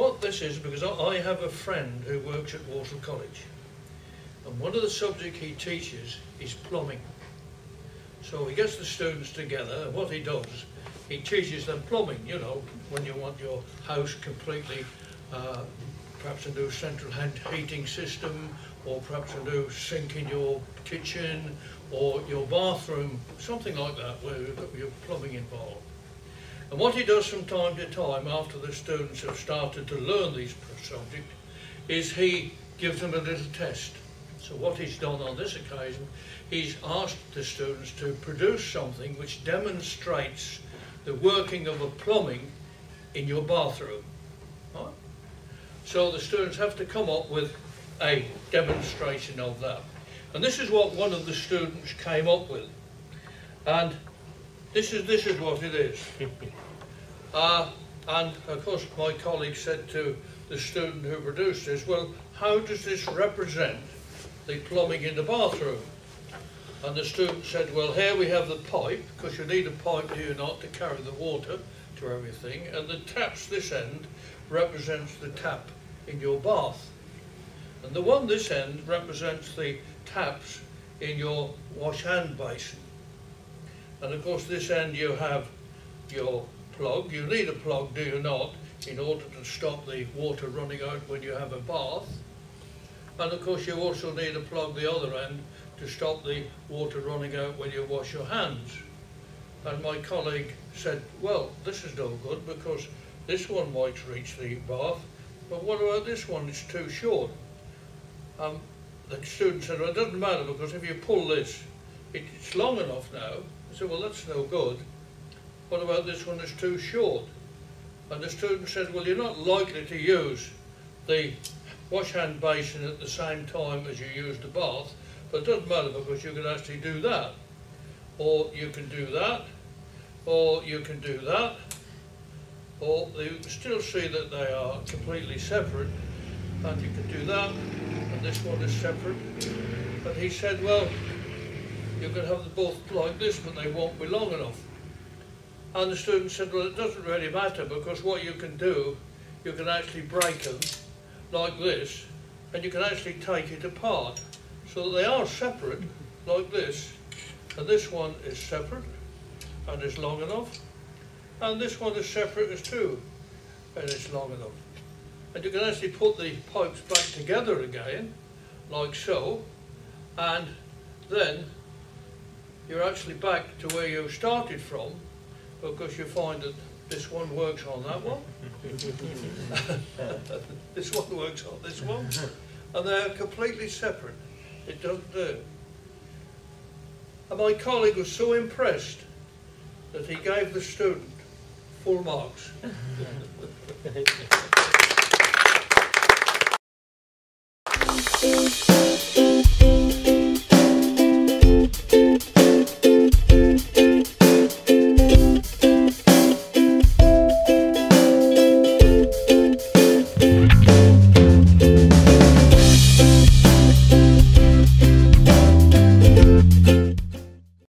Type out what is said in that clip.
because I, I have a friend who works at Walsall College, and one of the subjects he teaches is plumbing. So he gets the students together, and what he does, he teaches them plumbing, you know, when you want your house completely, uh, perhaps a new central heating system, or perhaps a new sink in your kitchen, or your bathroom, something like that, where you've got your plumbing involved. And what he does from time to time, after the students have started to learn these subjects, is he gives them a little test. So what he's done on this occasion, he's asked the students to produce something which demonstrates the working of a plumbing in your bathroom. Right? So the students have to come up with a demonstration of that. And this is what one of the students came up with. And this is, this is what it is. Uh, and of course my colleague said to the student who produced this, well, how does this represent the plumbing in the bathroom? And the student said, well, here we have the pipe, because you need a pipe, do you not, to carry the water to everything, and the taps this end represents the tap in your bath. And the one this end represents the taps in your wash hand basin. And of course this end you have your plug. You need a plug, do you not, in order to stop the water running out when you have a bath. And of course you also need a plug the other end to stop the water running out when you wash your hands. And my colleague said, well, this is no good because this one might reach the bath, but what about this one? It's too short. Um, the student said, well, it doesn't matter because if you pull this, it's long enough now. I said, well, that's no good. What about this one is too short? And the student said, well, you're not likely to use the wash hand basin at the same time as you use the bath, but it doesn't matter because you can actually do that. Or you can do that, or you can do that, or you still see that they are completely separate, and you can do that, and this one is separate. But he said, well, you can have them both like this, but they won't be long enough. And the student said, well, it doesn't really matter because what you can do, you can actually break them like this, and you can actually take it apart. So they are separate, like this, and this one is separate, and is long enough, and this one is separate as two, and it's long enough. And you can actually put the pipes back together again, like so, and then you're actually back to where you started from because you find that this one works on that one, this one works on this one, and they're completely separate. It doesn't do. And my colleague was so impressed that he gave the student full marks. Thank you.